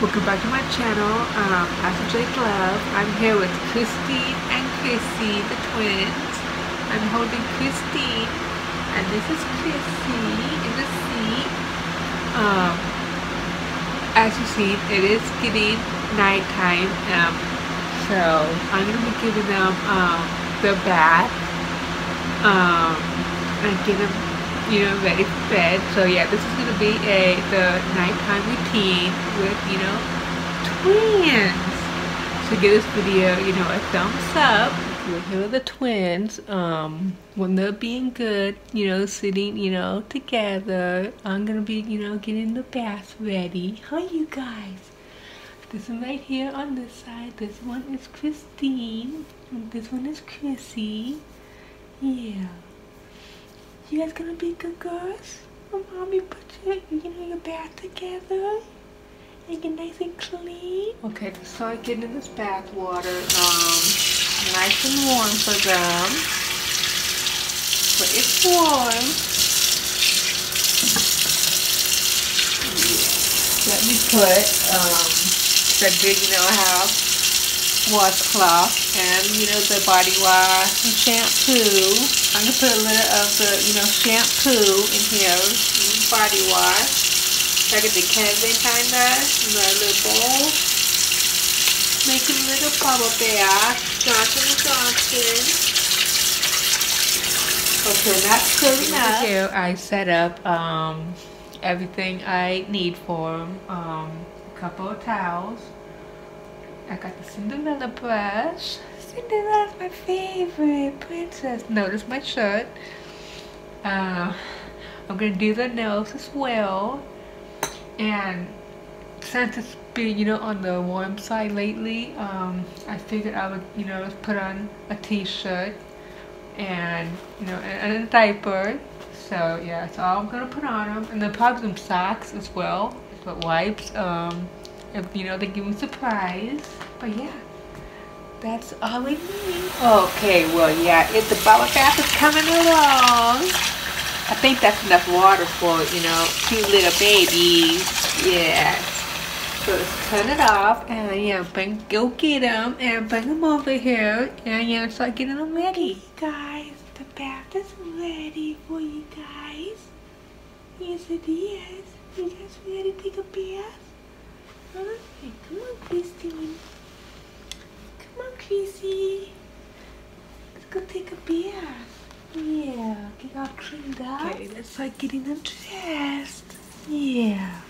Welcome back to my channel, um, Ashton-Drake Love. I'm here with Christine and Chrissy, the twins. I'm holding Christine, and this is Chrissy in the seat. Um, as you see, it is getting nighttime, um, so I'm going to be giving them um, their bath um, and get them you know, ready for bed. So yeah, this is gonna be a the nighttime routine with, you know, twins. So give this video, you know, a thumbs up. You'll hear the twins, um, when they're being good, you know, sitting, you know, together. I'm gonna be, you know, getting the bath ready. Hi you guys. This one right here on this side. This one is Christine. This one is Chrissy. Yeah. You guys gonna be good girls? Mommy put your, you know, your bath together and get nice and clean? Okay, so start getting this bath water um, nice and warm for them. But it's warm. Let me put, um, the big, you know, how washcloth and you know the body wash and shampoo. I'm gonna put a little of the you know shampoo in here, body wash. I get the Kevin kinda in a little bowl. Make a little bubble bath. Johnson and Johnson. Okay, that's good enough. Here I set up um, everything I need for. Um, a couple of towels. I got the Cinderella brush. Cinderella's my favorite princess. Notice my shirt. Uh, I'm gonna do the nails as well. And since it's been, you know, on the warm side lately, um, I figured I would, you know, put on a t-shirt and, you know, and, a diaper. So yeah, so I'm gonna put on them, and then probably some socks as well, but wipes. Um, if you know they give me surprise but yeah that's all we need. Okay well yeah if the bubble bath is coming along I think that's enough water for you know two little babies. Yeah. So let's turn it off and yeah bring go get them and bring them over here and yeah start getting them ready. Guys the bath is ready for you guys. Yes it is. You guys ready to take a bath Alright, come on, Christine. Come on, Chrissy. Let's go take a bath. Yeah, get all cleaned up. Okay, let's start getting them dressed. Yeah.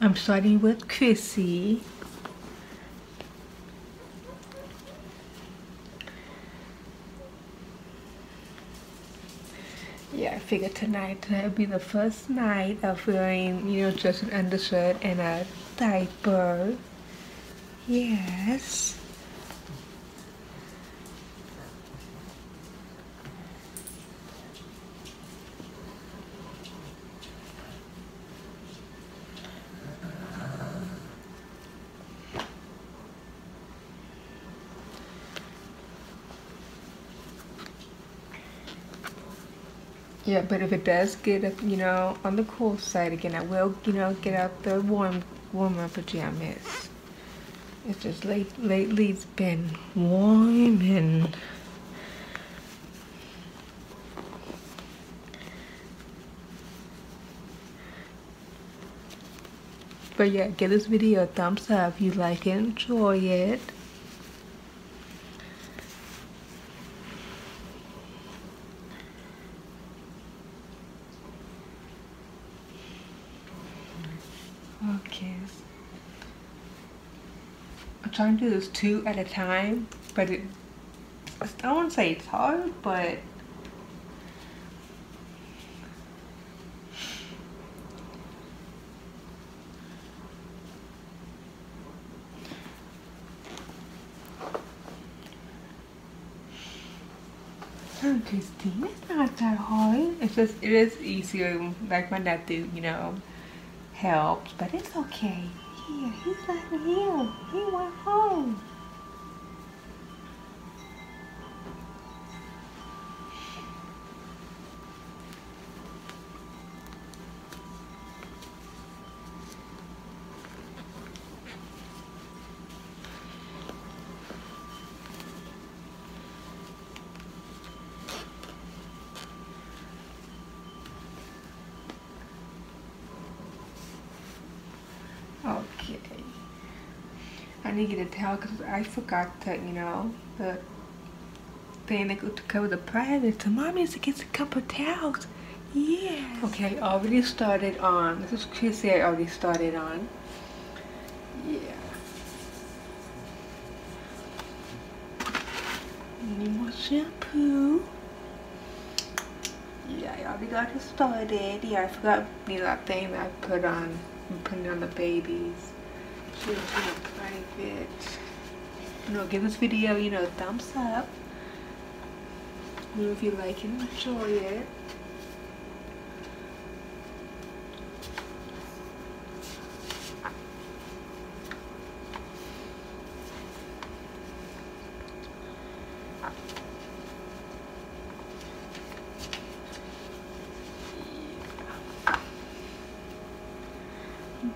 I'm starting with Chrissy. Yeah, I figured tonight tonight would be the first night of wearing, you know, just an undershirt and a diaper. Yes. Yeah, but if it does get up, you know, on the cool side again, I will, you know, get out the warm, warmer pajamas. It's just late, lately it's been warm and But yeah, give this video a thumbs up if you like it, enjoy it. Okay. I'm trying to do this two at a time, but it, I don't say it's hard, but Oh, Christine, it's not that hard. It's just, it is easier, like my nephew, you know, helps, but it's okay. Here, he's not here. He went home. Get a towel because I forgot to, you know, the thing that goes to cover the private. So mom needs to get a couple towels. Yeah. Okay, already started on. This is Chrissy I already started on. Yeah. Need more shampoo. Yeah, I already got it started. Yeah, I forgot know, that thing that I put on. I'm putting on the babies. She was in a private. You know, give this video, you know, a thumbs up. You know, if you like it, enjoy it.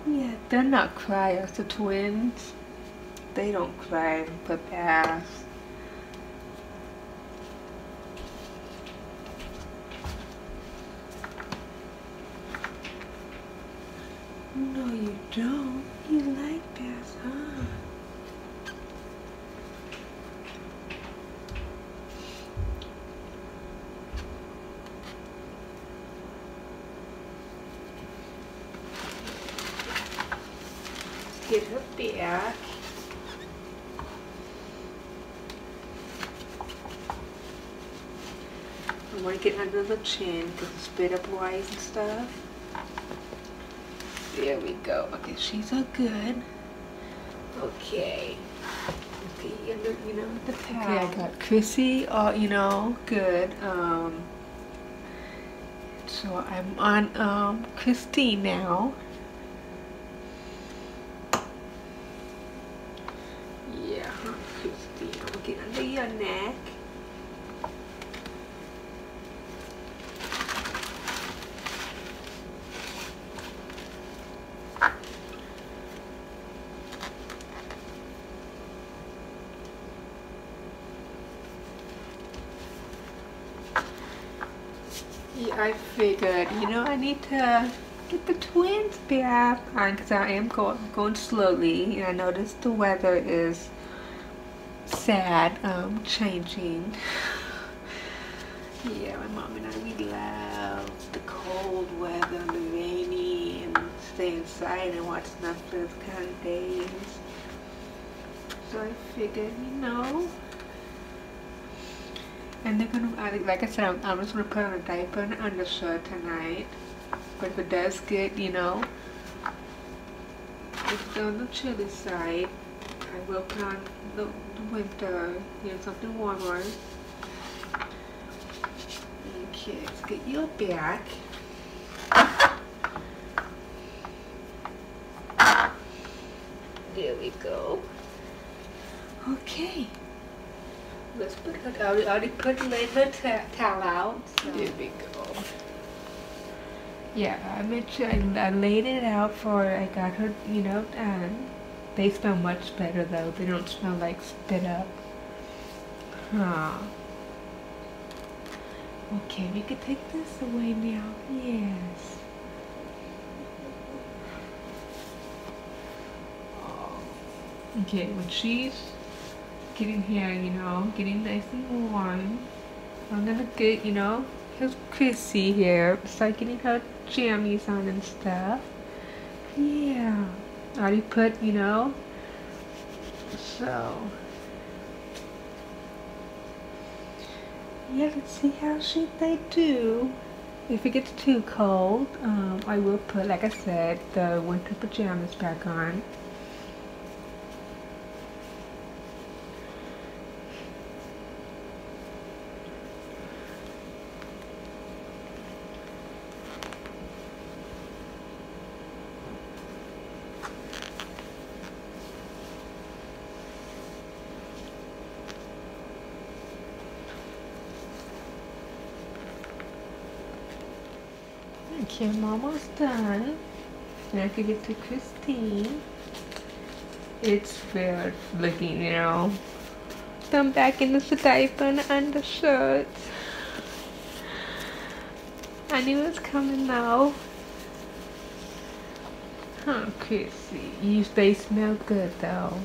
Yeah, they're not criers, the twins. They don't cry but pass. No, you don't. You like baths, huh? get her back. I want to get under the chin because it's spit up wise and stuff. There we go. Okay, she's all good. Okay. Okay, under, you know, the towel. Okay, I got Chrissy, all, you know, good. Um, so I'm on um, Christine now. your neck. Yeah, I figured, you know, I need to get the twins back because I am go going slowly and I noticed the weather is sad um, changing. yeah, my mom and I, we love the cold weather and the rainy and stay inside and watch Netflix kind of days. So I figured, you know, and they're gonna, like I said, I'm, I'm just gonna put on a diaper and undershirt tonight. But if it does get, you know, it's on the chilly side, I will put on the, the winter, you know, something warmer. Okay, let's get your back. There we go. Okay. Let's put, I already, put the towel out. So. There we go. Yeah, I made sure I, I laid it out for I got her, you know, done. They smell much better though. They don't smell like spit up. Huh. Okay, we could take this away now. Yes. Okay, when she's getting here, you know, getting nice and warm, I'm gonna get, you know, here's Chrissy here. Start getting her jammies on and stuff. Yeah. I already put, you know, so yeah, let's see how she they do. If it gets too cold, um, I will put, like I said, the winter pajamas back on. I'm almost done. Now I can get to Christine. It's fair looking, you know. Come back in the diaper and undershirt. I knew it was coming now. Huh, Chrissy. You they smell good though.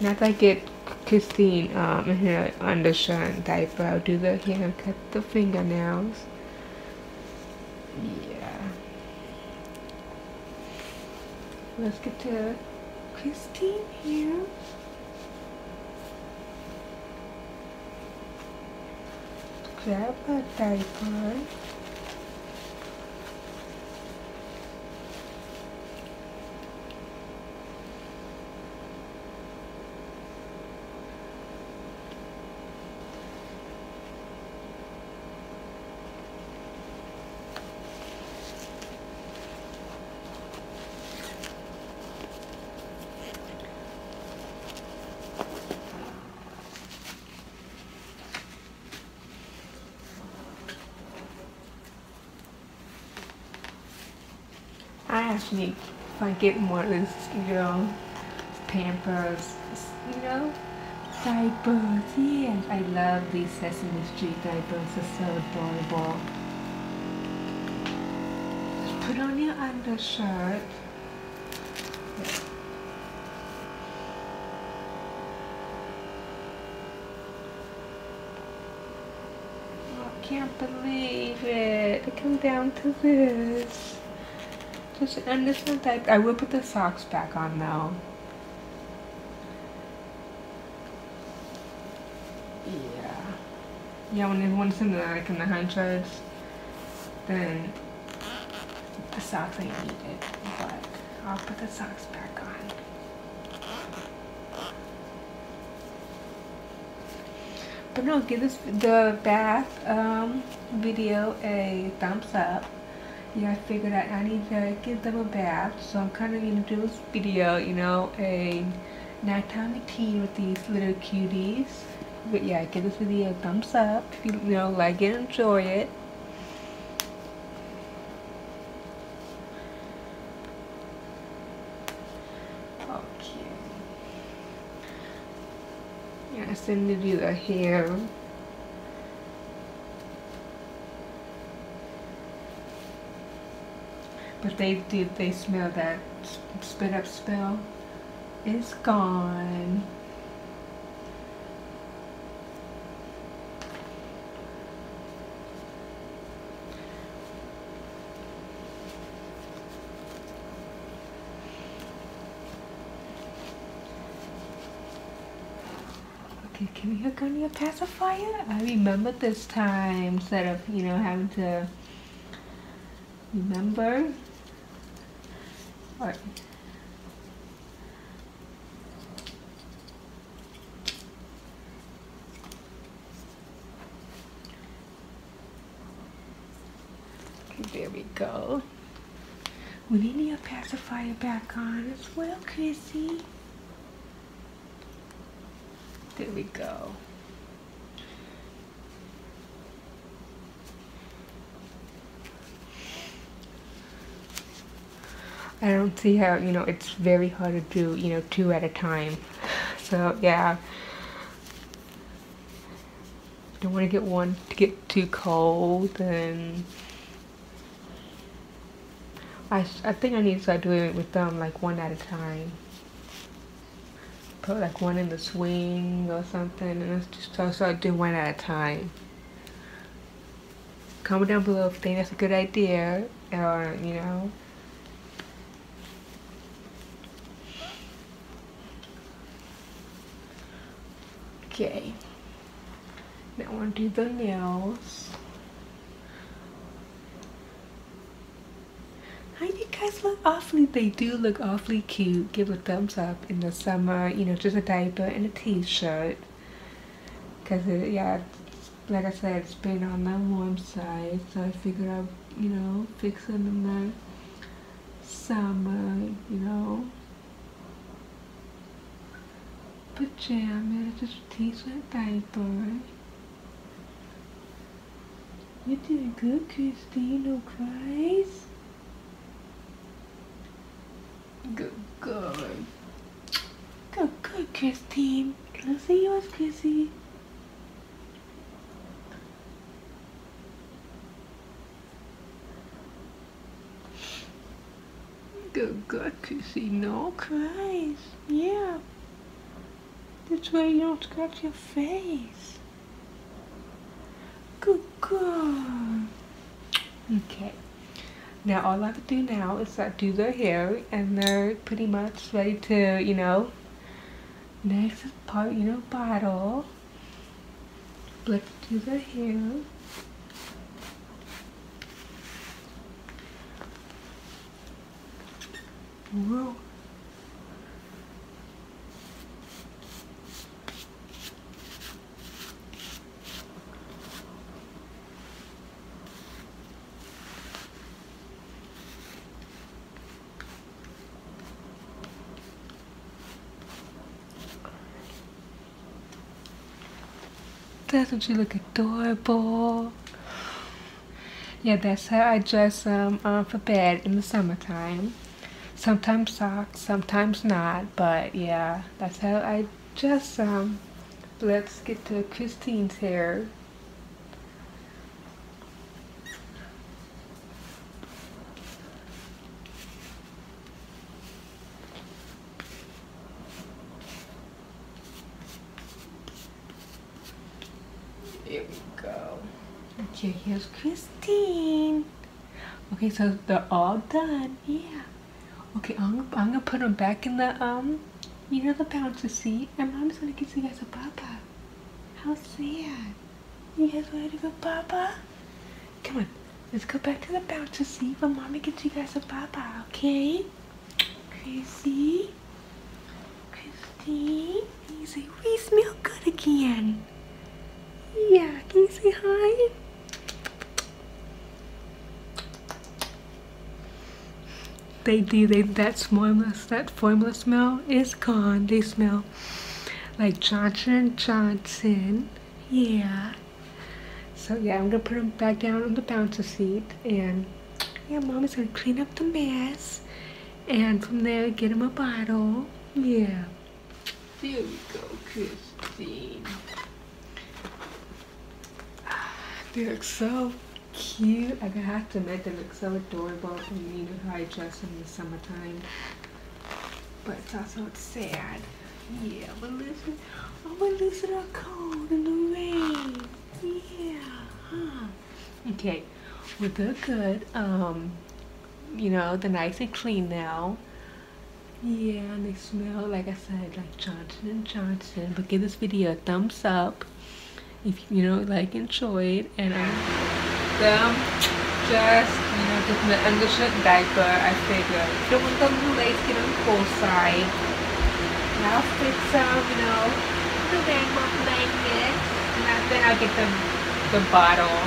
Now that I get Christine um in her undershirt and diaper, I'll do the hair cut the fingernails. Yeah. Let's get to Christine here. Grab a diaper. I if I get more of this, you know, Pampers, you know, diapers. Yes, I love these Sesame Street diapers. They're so adorable. Put on your undershirt. Oh, I can't believe it. It come down to this. Just an undershirt diaper. I will put the socks back on now. Yeah. Yeah, when everyone's in the like in the hundreds, then the socks ain't needed. But I'll put the socks back on. But no, give this the bath um, video a thumbs up. Yeah, I figured out I need to give them a bath, so I'm kind of gonna do this video, you know, a nighttime routine with these little cuties. But yeah, give this video a thumbs up if you, you know like it, enjoy it. Okay. Yeah, I send you the hair. But they did, they smell that spit up spell. It's gone. Okay, can we hook on your pacifier? I remember this time instead of, you know, having to remember. Alright. There we go. We need your pacifier back on as well, Chrissy. There we go. I don't see how, you know, it's very hard to do, you know, two at a time. So, yeah. Don't want to get one to get too cold and I, I think I need to start doing it with them like one at a time. Put like one in the swing or something and let's just start, start doing one at a time. Comment down below if you think that's a good idea or, you know, Okay. Now I do the nails. How you guys look awfully, they do look awfully cute. Give a thumbs up in the summer, you know, just a diaper and a t-shirt. Cause it, yeah, like I said, it's been on the warm side. So I figured I'd, you know, fix it in the summer, you know pajamas, just t-shirt diaper. You're doing good, Christine, no cries. Good, girl. Good, good, Christine. Can I see yours, Chrissy? Good, good, Kissy. No cries. Yeah. That's why you don't scratch your face. Good girl. Okay. Now all I have to do now is I do their hair and they're pretty much ready to, you know, next part, you know, bottle. Let's do their hair. Whoa. Doesn't she look adorable? Yeah, that's how I dress um, uh, for bed in the summertime. Sometimes socks, sometimes not, but yeah, that's how I dress um. Let's get to Christine's hair. Here we go. Okay, here's Christine. Okay, so they're all done. Yeah. Okay, I'm, I'm gonna put them back in the, um, you know, the bouncer seat. And mom's gonna get you guys a papa. How sad. You guys ready for papa? Come on, let's go back to the bouncer seat for mommy gets you guys a papa, okay? Chrissy? Christine? You say, we smell good again. Yeah, can you say hi? They do, they, that formless that formula smell is gone. They smell like Johnson Johnson. Yeah. So yeah, I'm gonna put them back down on the bouncer seat and yeah, mommy's gonna clean up the mess and from there get him a bottle. Yeah. There we go, Christine. Ah, they look so cute. I have to admit, they look so adorable. And you know how I dress in the summertime. But it's also sad. Yeah, we're losing, oh, we're losing our cold in the rain. Yeah, huh? Okay, well, they're good. Um, you know, they're nice and clean now. Yeah, and they smell, like I said, like Johnson & Johnson. But give this video a thumbs up if you know like enjoyed and um them just you know just the undershirt diaper I figure don't want them too late get on the cold side and I'll some you know the rainbow blankets and then I'll get them the bottle.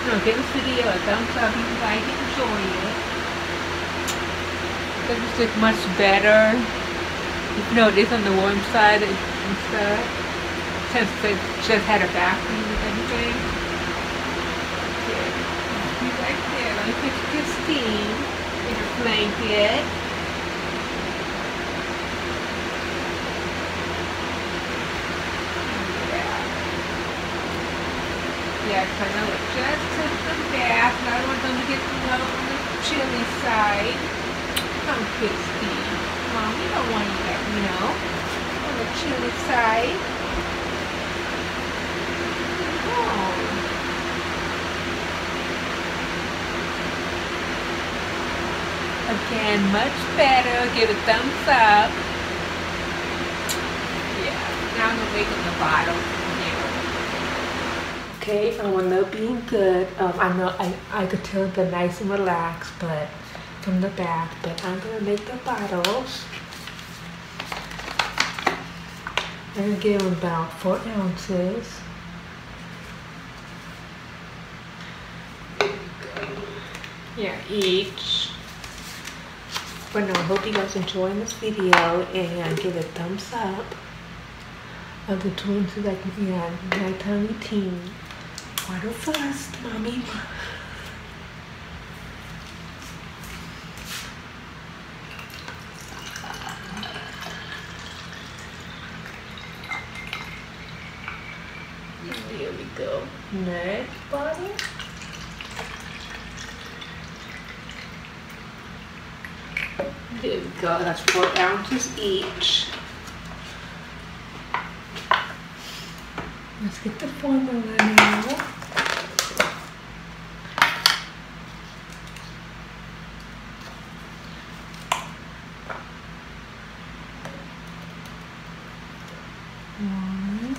You know give this video a thumbs up if you it enjoy it. Just look much better. You know it is on the warm side and stuff uh, since they just had a bathroom and everything. Yeah, be right there. Let me put Her blanket. Yeah. Yeah, I it just took the bath. I don't want them to get low on the chilly side. Come, Christine. Mom, you don't want get, you know, on the chilly side. Again, much better. Give a thumbs up. Yeah, now I'm gonna wait on the bottle. Okay, um, when they're being good, um, I know I, I could tell they're nice and relaxed, but from the back, but I'm gonna make the bottles. I'm gonna give them about four ounces. Yeah, each. But no, I hope you guys enjoying this video and give it a thumbs up of the twins that yeah, nighttime routine. Water first, mommy. There we go. Next bottle. There we go, that's four ounces each. Let's get the formula now. One,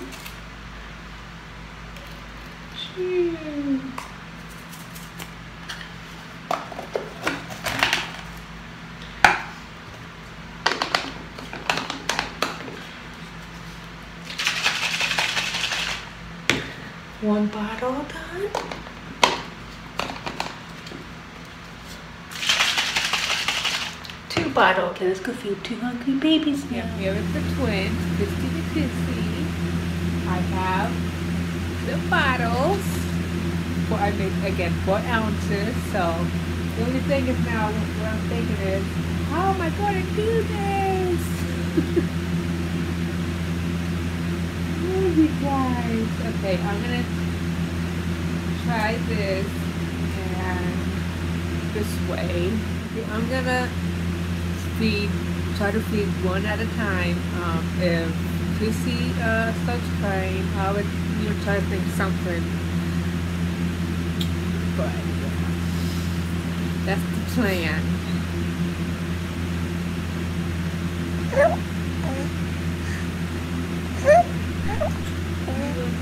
two. One bottle done. Two bottle. Okay, let's go feed two hungry babies now. Yeah, here is the twins, Christy and Chrissy. I have the bottles. For I made again four ounces. So the only thing is now what I'm thinking is, how am I going to do this? Guys. Okay, I'm gonna try this and this way. I'm gonna feed, try to feed one at a time. Um, if Chrissy uh, starts crying, I would, you know, try to think something. But yeah, that's the plan.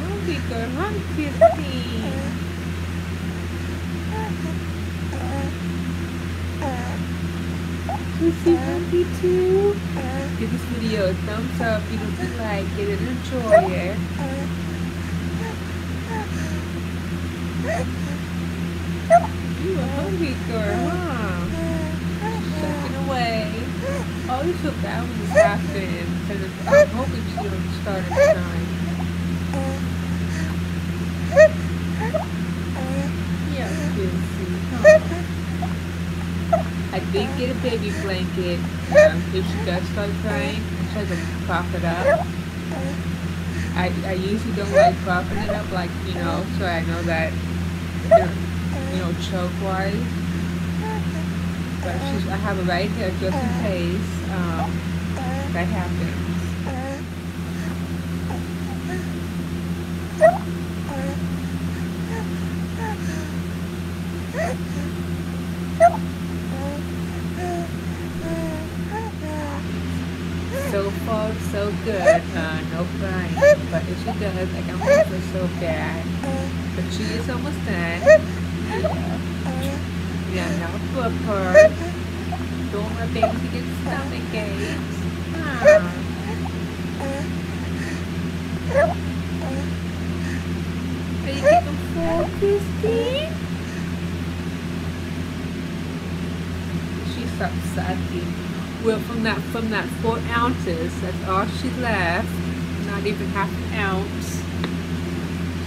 Hungry girl, hungry Is he happy too? Give this video a thumbs up if you like it and enjoy it. You a hungry girl, huh? Shucking away. Oh, you took that one laughing because I'm hoping she don't start at 9. Get a baby blanket. Um, if she does start crying, try to prop it up. I, I usually don't like propping it up, like, you know, so I know that, you know, choke-wise. But I have it right here just in case um, that happens. so far so good. Uh, crying. But if she does, I'm feel so bad. But she is almost done. Yeah. Yeah, now flip her. Don't let baby get stomach aches. Ah. Are you getting full, Christy? She stopped sucking. Well, from that from that four ounces, that's all she left. Not even half an ounce.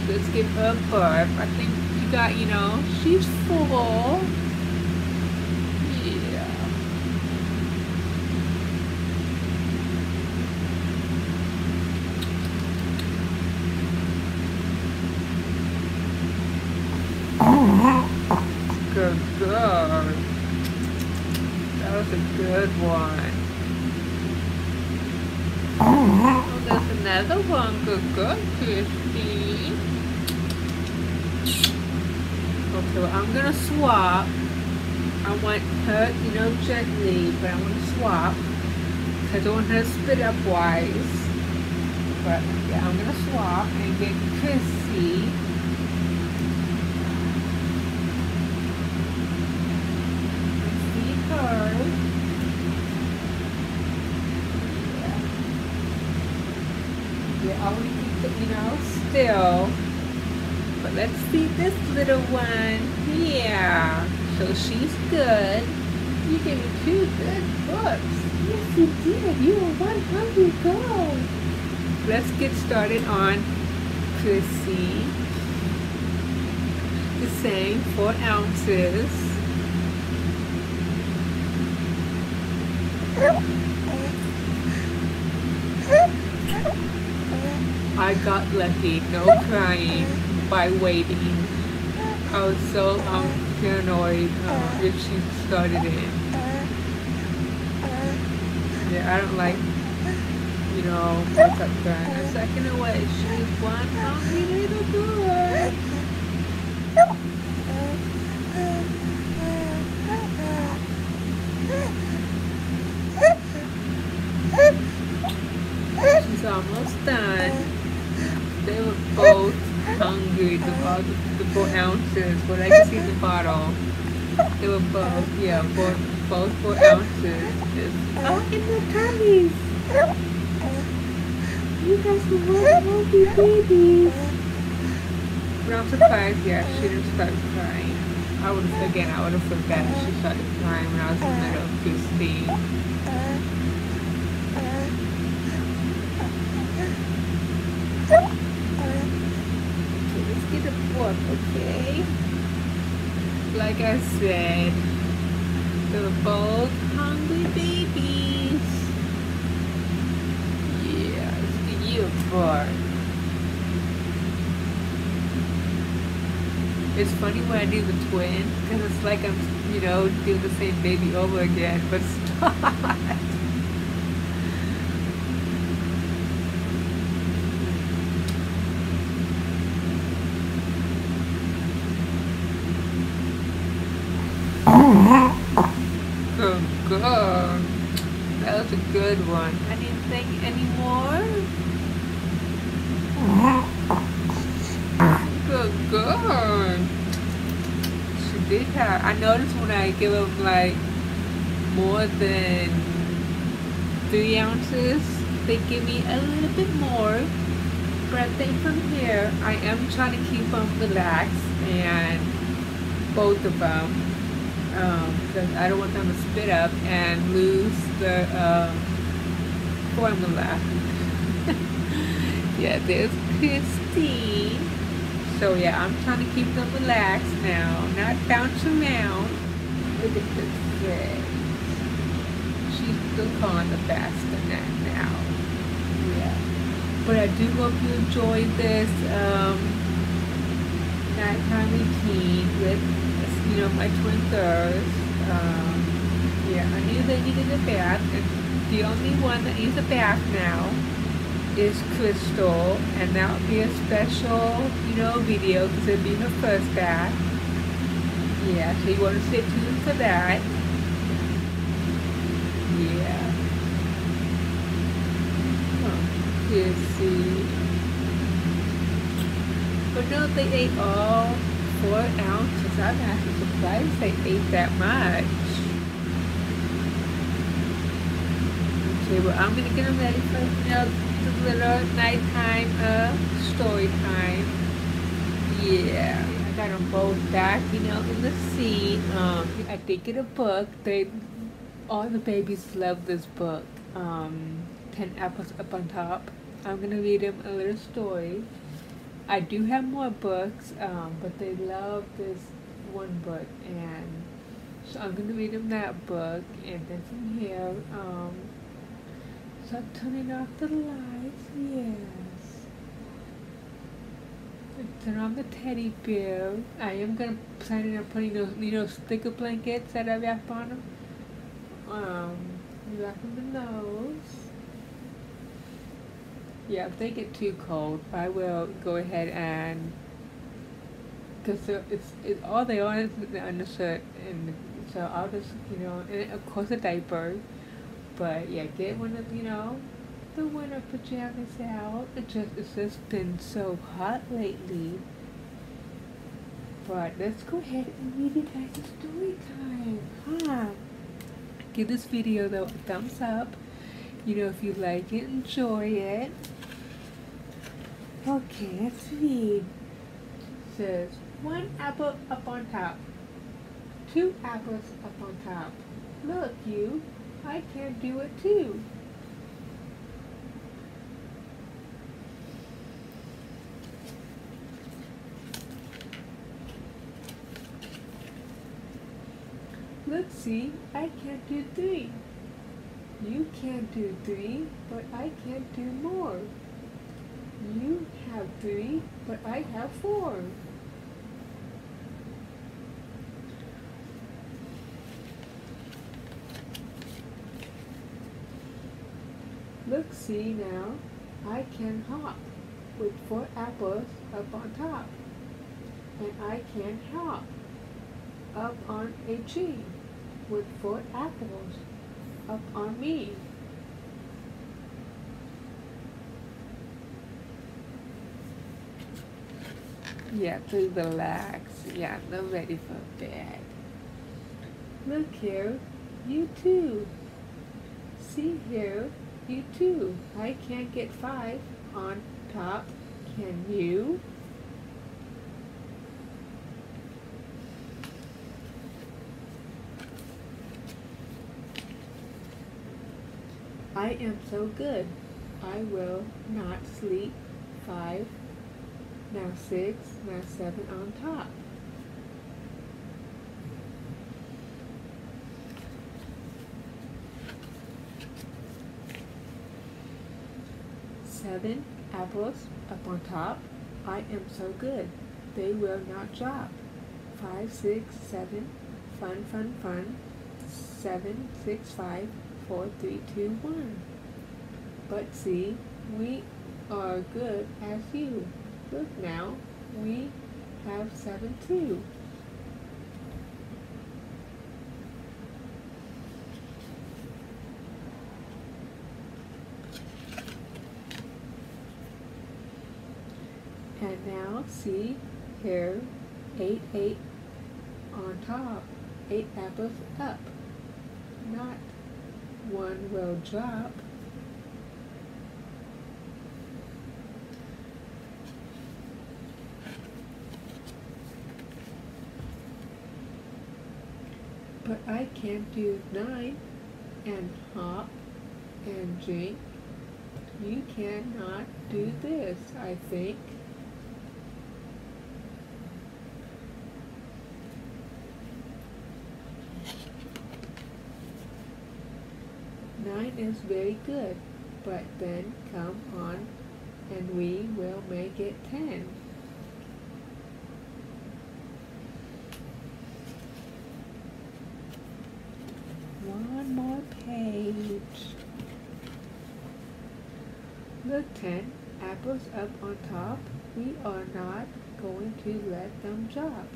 Let's give her a burp. I think you got, you know, she's full. Yeah. Good girl. That was a good one. Oh, there's another one. Good Christy. Okay, well, I'm gonna swap. I want her, you know, gently, but I want to swap. Because I don't want her to spit up wise. But yeah, I'm gonna swap and get Chrissy. See her. Yeah. Yeah, I want to keep it, you know, still. But let's see this little one. Yeah. So she's good. You gave me two good books. Yes, you did. You were one hungry girl. Let's get started on Chrissy. The same, four ounces. I got lucky, no crying by waiting. I was so um, paranoid uh, if she started it. Yeah, I don't like, you know, what's up there. A second away. She's one hungry little girl. She's almost done. They were both hungry, the, the, the four ounces. When I can see the bottle, they were both, yeah, both, both four ounces. oh, in the tummies. You guys were are healthy babies. But I'm surprised, yeah, she didn't start crying. I would again, I would have felt bad if she started crying when I was in the middle of Christine. okay? Like I said, they're both hungry babies. At you, bar. It's funny when I do the twin, because it's like I'm, you know, doing the same baby over again, but god. That was a good one. Anything anymore? Good god. She did have I noticed when I give them like more than three ounces, they give me a little bit more. But I think from here, I am trying to keep them relaxed and both of them because um, I don't want them to spit up and lose the um, formula. yeah, there's Christine. So yeah, I'm trying to keep them relaxed now, not bouncing around. Look at this thing. She's still calling the bassinet now. Yeah. But I do hope you enjoyed this um, nighttime routine with you know, my twin girls. Um, yeah, I knew they needed a bath, the only one that needs a bath now is Crystal, and that will be a special, you know, video because it'll be her first bath. Yeah, so you want to stay tuned for that. Yeah. Oh, let's see. But no, they ate all four ounces. I'm actually surprised they ate that much. I'm going to get them ready for, you the little nighttime uh, story time. Yeah. I got them both back, you know, in the seat. Um, I did get a book. They, all the babies love this book. Um, 10 apples up on top. I'm going to read them a little story. I do have more books, um, but they love this one book, and so I'm going to read them that book, and then from here, um, start turning off the lights, yes. Turn on the teddy bear. I am going to plan on putting those, you know, sticker blankets that I wrap on them. Um, wrap them in those. Yeah, if they get too cold, I will go ahead and because it's, it's all they are is the undershirt, and so I'll just you know, and of course a diaper, but yeah, get one of you know the winter pajamas out. It just it's just been so hot lately. But let's go ahead and read you guys a story time, huh? Give this video though a thumbs up. You know, if you like it, enjoy it. Okay, let's read. It says one apple up on top, two apples up on top. Look, you, I can do it too. Let's see, I can't do three. You can't do three, but I can't do more. You have three, but I have four. Look, see now, I can hop with four apples up on top. And I can hop up on a tree with four apples up on me. Yeah, to relax. Yeah, I'm ready for bed. Look here, you too. See here, you too. I can't get five on top. Can you? I am so good. I will not sleep. Five, now six, now seven on top. Seven apples up on top. I am so good. They will not drop. Five, six, seven. Fun, fun, fun. Seven, six, five, four, three, two, one. But see, we are good as you. Look now, we have seven too. And now see here, eight, eight on top, eight apples up. Not one will drop. But I can't do nine and hop and drink. You cannot do this, I think. Is very good, but then come on and we will make it ten. One more page. Look, ten apples up on top. We are not going to let them drop.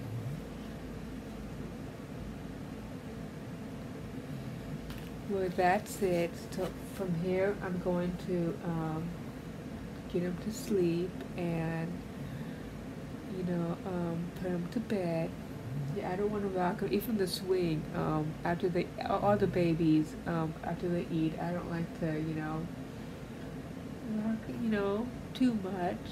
Well, that's it. So from here, I'm going to um, get him to sleep and, you know, um, put him to bed. Yeah, I don't want to rock him. Even the swing, um, after they, all the babies, um, after they eat, I don't like to, you know, rock, you know, too much.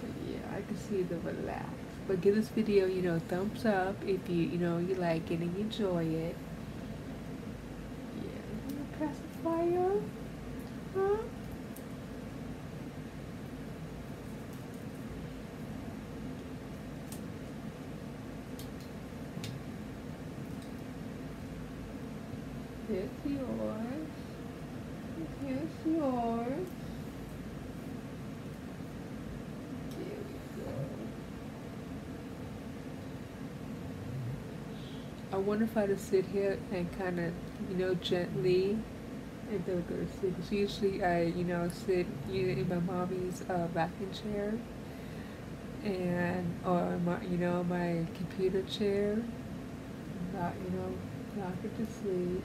But yeah, I can see the relax. But give this video, you know, thumbs up if you, you know, you like it and enjoy it. pacifier? Huh? Here's yours. Here's yours. There we go. I wonder if I just sit here and kind of, you know, gently and they'll go to sleep. So usually I, you know, sit in my mommy's uh, rocking chair and or my, you know, my computer chair, not, you know, rock her to sleep.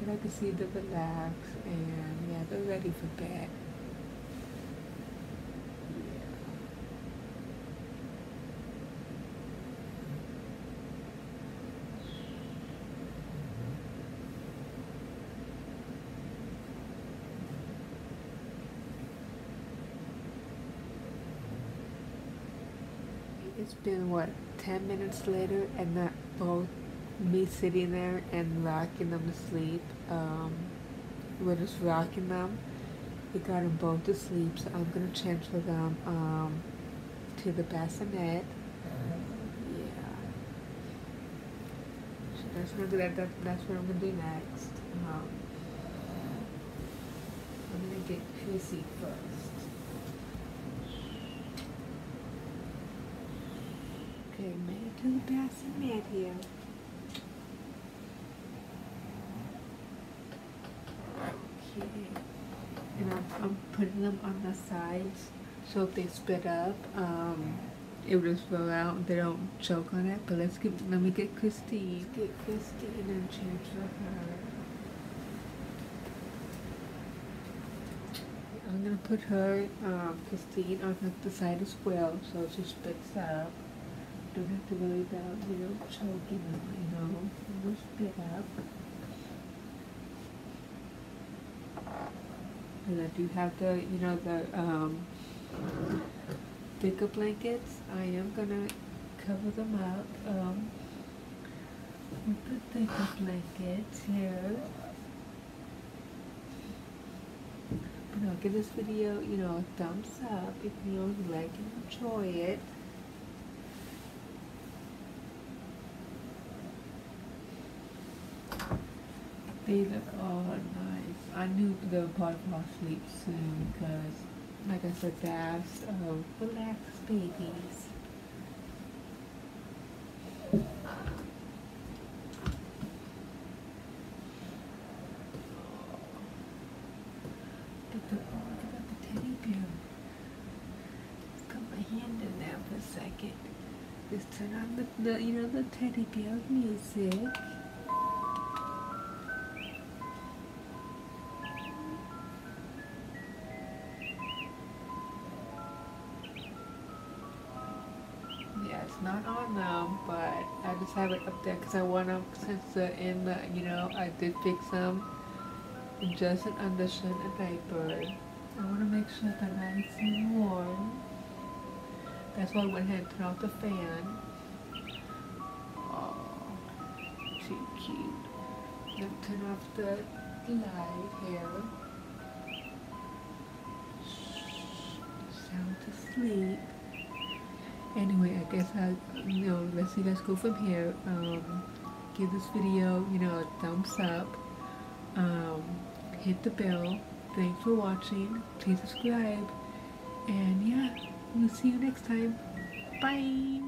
Then I can see them relax and yeah, they're ready for bed. It's been what, 10 minutes later, and not both me sitting there and rocking them to sleep. Um, we're just rocking them. We got them both to sleep, so I'm gonna transfer them um, to the bassinet. Yeah. So that's gonna that. that. That's what I'm gonna do next. Um, I'm gonna get Chrissy first. Okay, man to the bassinet here. Okay. and I'm, I'm putting them on the sides so if they spit up, um, it will just roll out. They don't choke on it. But let's get let me get Christine. Get Christine and transfer her. I'm gonna put her, um, Christine, on the side as well, so she spits up. Don't have to worry about, you know, choking, you know, just spit up. And I do have the, you know, the um, thicker blankets. I am gonna cover them up um, with the thicker blankets here. You know, give this video, you know, a thumbs up if you like and enjoy it. They look all nice. I knew would probably fall asleep soon because, like I said, that's uh, relaxed babies. The, oh, the teddy bear. For a second. Turn on the, the you know, the teddy bear music. Not on them, but I just have it up there because I want them since they're in the, you know, I did fix them just an undershirt and diaper. I want to make sure they're nice and warm. That's why I went ahead and turned off the fan. Oh, too cute. Then turn off the light here. Sound to sleep. Anyway, I guess I, you know, let's see, let's go from here. Um, give this video, you know, a thumbs up. Um, hit the bell. Thanks for watching. Please subscribe. And yeah, we'll see you next time. Bye.